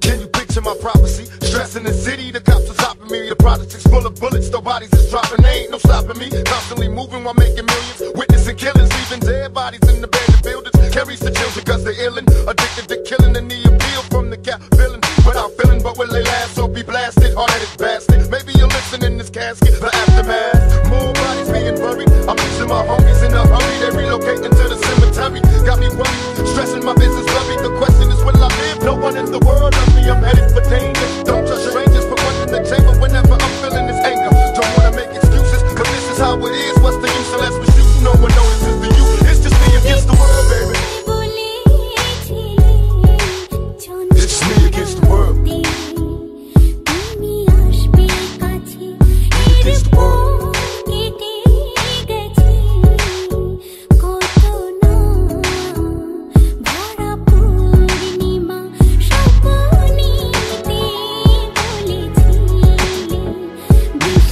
Can you picture my prophecy? Stressing the city, the cops are stopping me. The project is full of bullets, the bodies is dropping. Ain't no stopping me. Constantly moving while making millions. Witnessing killings, leaving dead bodies in the abandoned buildings. Carries the children cause they're illin'. Addicted to killing and the appeal from the cap villain. Without feeling, but will they last or be blasted? Hard-headed bastard. Maybe you'll listen in this casket, the aftermath. Me stressing my business worried. The question is, will I live? No one in the world loves me. I'm headed for danger.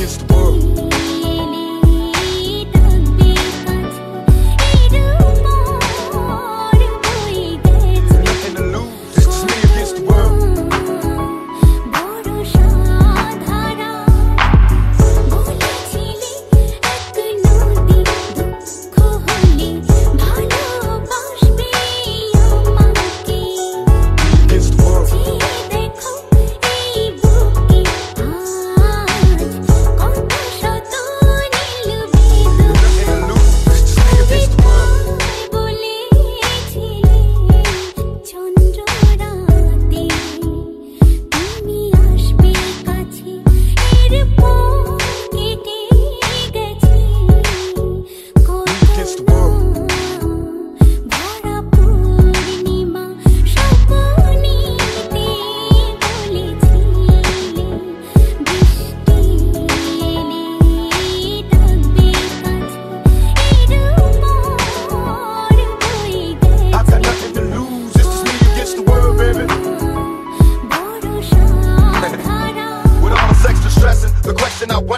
Against the.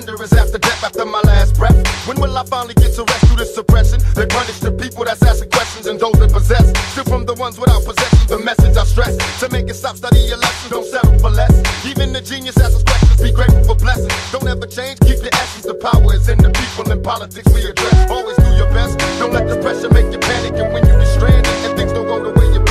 Wonder is after death, after my last breath, when will I finally get to rest through this suppression? They punish the people that's asking questions and those that possess. Still from the ones without possessions, the message I stress. To make it stop, study your lessons, don't settle for less. Even the genius asks questions, be grateful for blessings. Don't ever change, keep your essence. The power is in the people and politics we address. Always do your best, don't let the pressure make you panic. And when you are stranded and think they'll go the way you